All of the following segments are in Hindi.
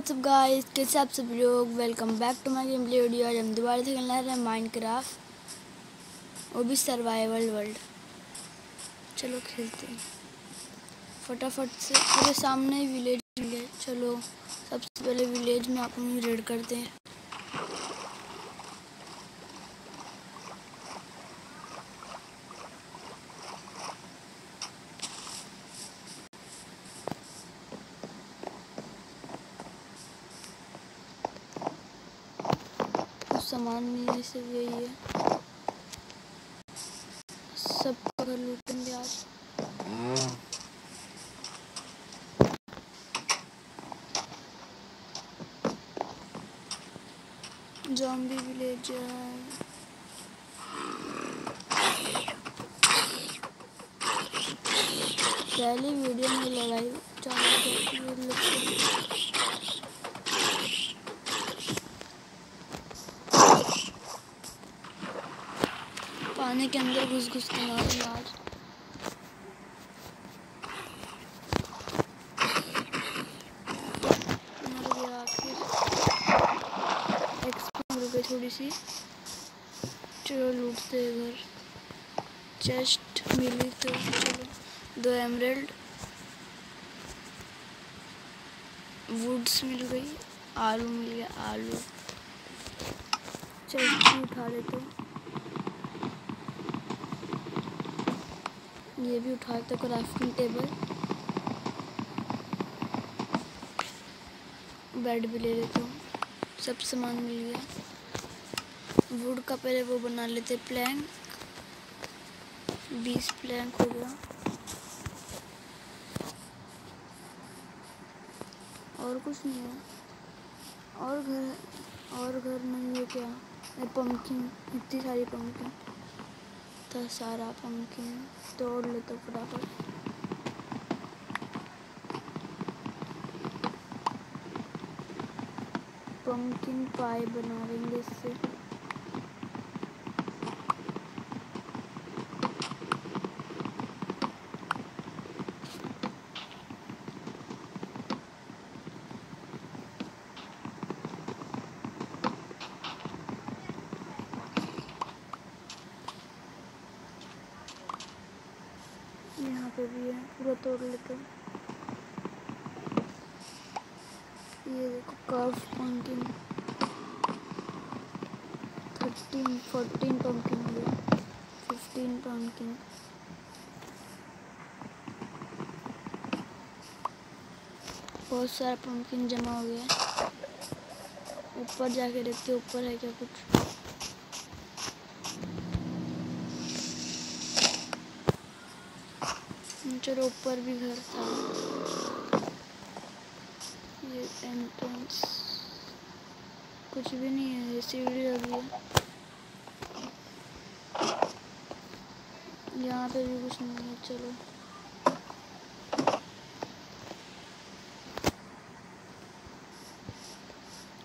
व्हाट्सअप गाइस कैसे आप सब लोग? Welcome back to my game play video आज हम दोबारा से खेलना रहे हैं माइनक्राफ्ट वो भी सर्वाइवल वर्ल्ड चलो खेलते हैं। फटाफट से। मेरे सामने ही। विलेज मिले चलो, सबसे पहले विलेज में आप रेड करते हैं सामान में ये सब यही है सब कर लूटेंगे आज जॉम्बी विलेज पहली वीडियो में लड़ाई चालू पानी के अंदर घुस घुस के मारूँगा आज गई थोड़ी सी चलो लूटते घर चेस्ट मिली तो चलो। दो एमरल्ड वुड्स मिल गई। आलू मिल गया, आलू। चेस्ट भी उठा लेते ये भी उठा लेते क्राफ्टिंग टेबल बेड भी ले लेता हूँ। सब सामान मिल गया। वुड का पहले वो बना लेते, प्लैंक। बीस प्लैंक हो गया। और कुछ नहीं है। और घर और घर नहीं है क्या? पंकिन इतनी सारी पंकिन इतना सारा पंकिन तोड़ ले तो फटाफट। पंकिन पाए बना लेंगे इससे पे भी है हैं ये देखो curve pumpkin thirteen fourteen pumpkin हो। गया फिफ्टीन पंकिन बहुत सारा पंकिन जमा हो गया। ऊपर जाके देखते ऊपर है क्या कुछ। चलो ऊपर भी घर था। ये एंट्रेंस कुछ भी नहीं है सीढ़ी लगी है। यहाँ पे भी कुछ नहीं है, चलो।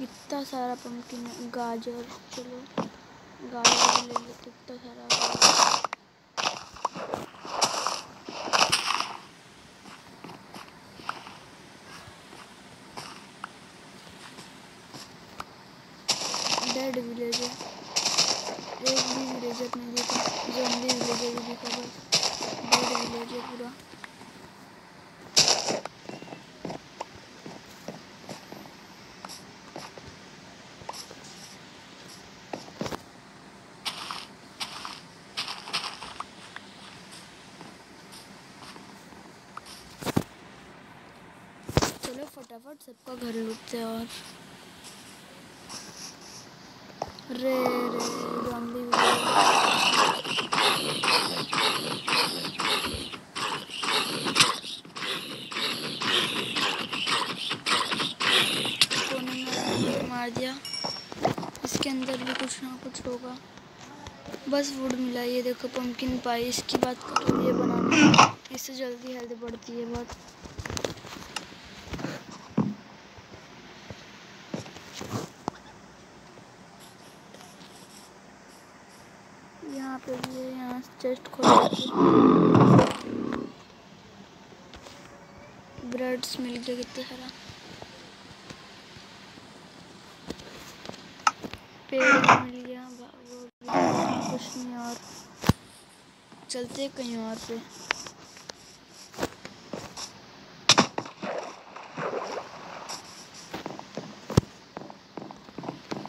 इतना सारा पंपकिन गाजर, चलो। गाजर ले लेते, इतना सारा गाजर डेड विलेज है एक जंगली विलेजर भी विलेज है पूरा। चलो फटाफट सबका घर लूटते और रे रे जॉम्बी मार दिया। इसके अंदर भी कुछ ना कुछ होगा। बस वुड मिला, ये देखो पंपकिन पाई इसकी बात करो, ये बनाना इससे जल्दी हेल्थ बढ़ती है बहुत। चेस्ट खोल ब्रेड्स मिल गया कितने सारा? पेड़ मिल गया वो कुछ नहीं और। चलते कहीं और पे।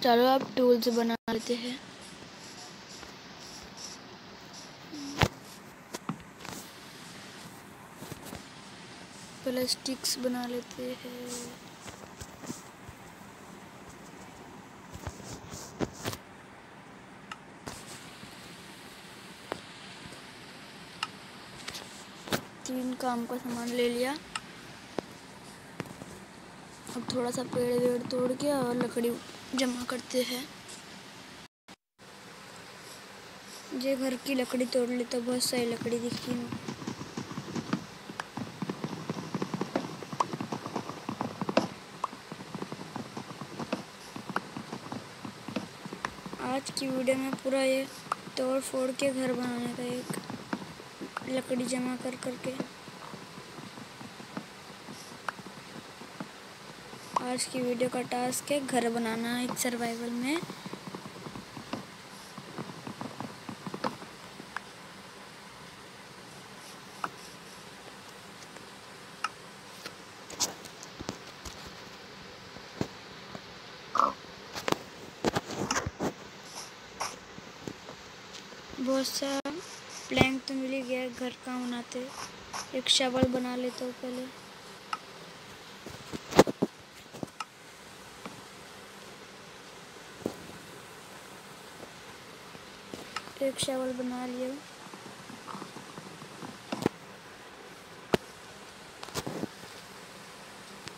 चलो, अब टूल्स बना लेते हैं। प्लास्टिक्स बना लेते हैं। तीन काम का सामान ले लिया। अब थोड़ा सा पेड़ वेड़ तोड़ के और लकड़ी जमा करते हैं। ये घर की लकड़ी तोड़ ली तो बहुत सारी लकड़ी दिखी आज की वीडियो में पूरा ये तोड़ फोड़ के घर बनाने का एक लकड़ी जमा कर करके। आज की वीडियो का टास्क है घर बनाना, एक सर्वाइवल में। बहुत सा प्लैंक तो मिल गया, घर का बनाते एक शवल बना लेते हो पहले। एक शवल बना लिया।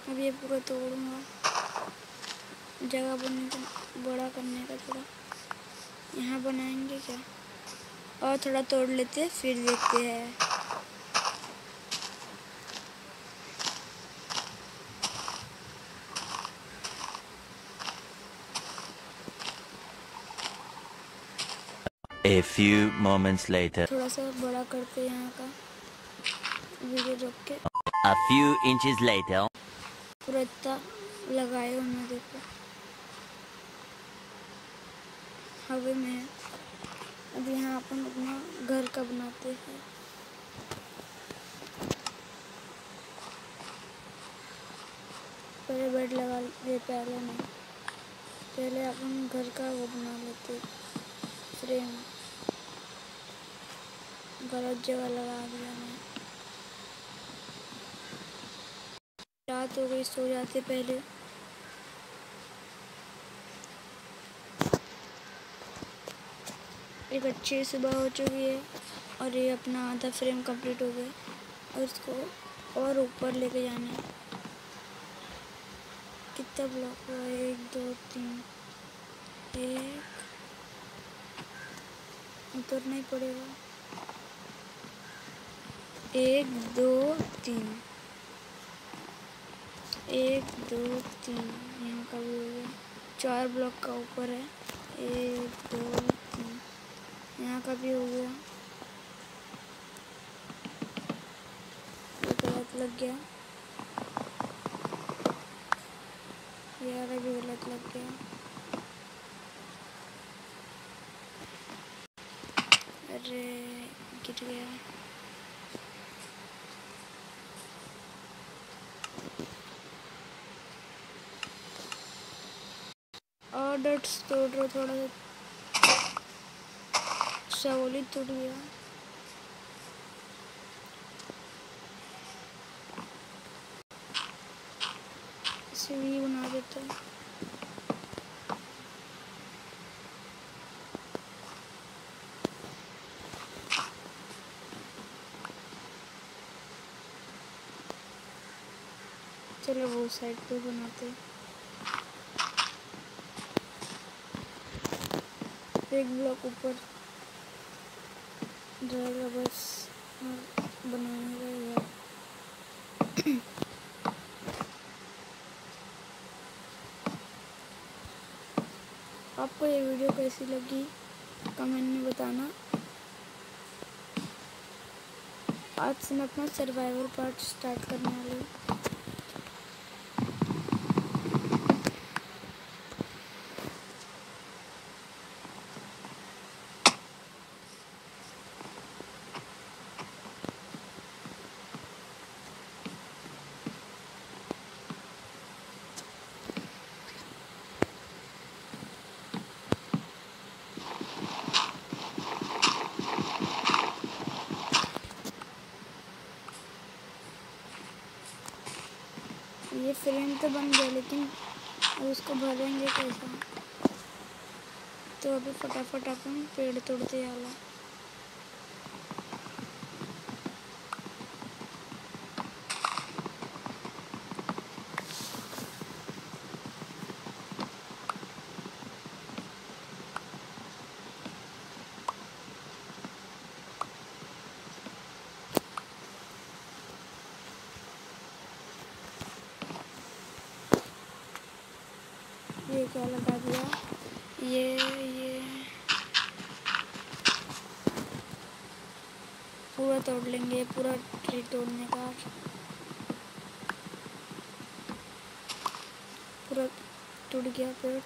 अब ये पूरा तोड़ूँगा। जगह बनने का, बड़ा करने का थोड़ा। यहाँ बनाएँगे क्या? और थोड़ा तोड़ लेते हैं फिर देखते हैं A few moments later. थोड़ा सा बड़ा करते हैं यहाँ का वीडियो रोक के A few inches later. पूरा इतना लगाए हमने देखो हवे में अब यहाँ अपन अपना घर का बनाते हैं। पहले बेड लगा ले पहले नहीं। पहले अपन घर का वो बना लेते फ्रेम गलत जगह लगा दिया मैं रात हो गई, सो जाते पहले। एक अच्छी सुबह हो चुकी है और ये अपना आधा फ्रेम कंप्लीट हो गया और इसको और ऊपर लेके जाना है। कितना ब्लॉक हुआ एक, दो, तीन, एक। उतरना ही पड़ेगा। एक, दो, तीन। एक, दो, तीन। यहाँ का भी हो गया। चार ब्लॉक का ऊपर है। एक, दो यहाँ का भी हो गया। गलत लग गया। ये वाला भी गलत लग गया। अरे, गिर गया। और डट्स तोड़ रहा थोड़ा सा शवोली टूट गया सीढ़ी बना देता है चलो वो साइड पे बनाते एक ब्लॉक ऊपर जाएगा बस। और बनाने ही है। आपको ये वीडियो कैसी लगी, कमेंट में बताना। आज से मैं अपना सर्वाइवल पार्ट स्टार्ट करने वाली हूँ। फ्रेम तो बन गया, लेकिन अब उसको भरेंगे कैसा? तो अभी फटाफट अपन पेड़ तोड़ते जाला ये क्या लगा दिया? ये ये। पूरा तोड़ लेंगे, पूरा ट्री तोड़ने का। पूरा टूट गया पेड़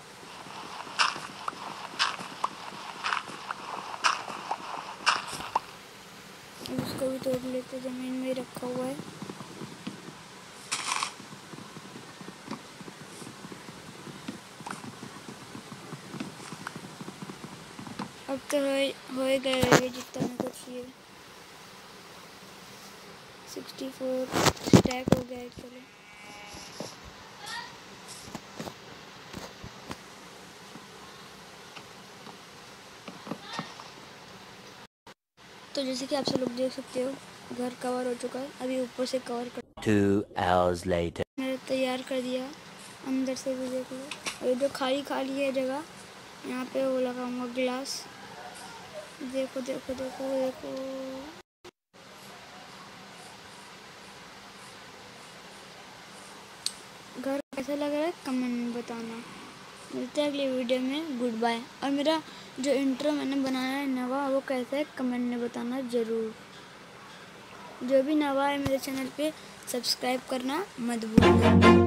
उसको भी तोड़ लेते, ज़मीन में रखा हुआ है। तो हो होंगे जितना मेरे को चाहिए सिक्सटी फोर स्टैक हो गया एक्चुअली तो जैसे कि आप सब लोग देख सकते हो घर कवर हो चुका है। अभी ऊपर से कवर कर Two hours later. मैंने तैयार कर दिया। अंदर से भी देख लो। और ये जो खाली खाली है जगह यहाँ पे वो लगाऊँगा गिलास देखो देखो देखो देखो। घर कैसा लग रहा है? कमेंट में बताना। मिलते हैं अगली वीडियो में। गुड बाय और मेरा जो इंट्रो मैंने बनाया है नवा, वो कैसा है? कमेंट में बताना ज़रूर। जो भी नवा है मेरे चैनल पे, सब्सक्राइब करना मत भूलना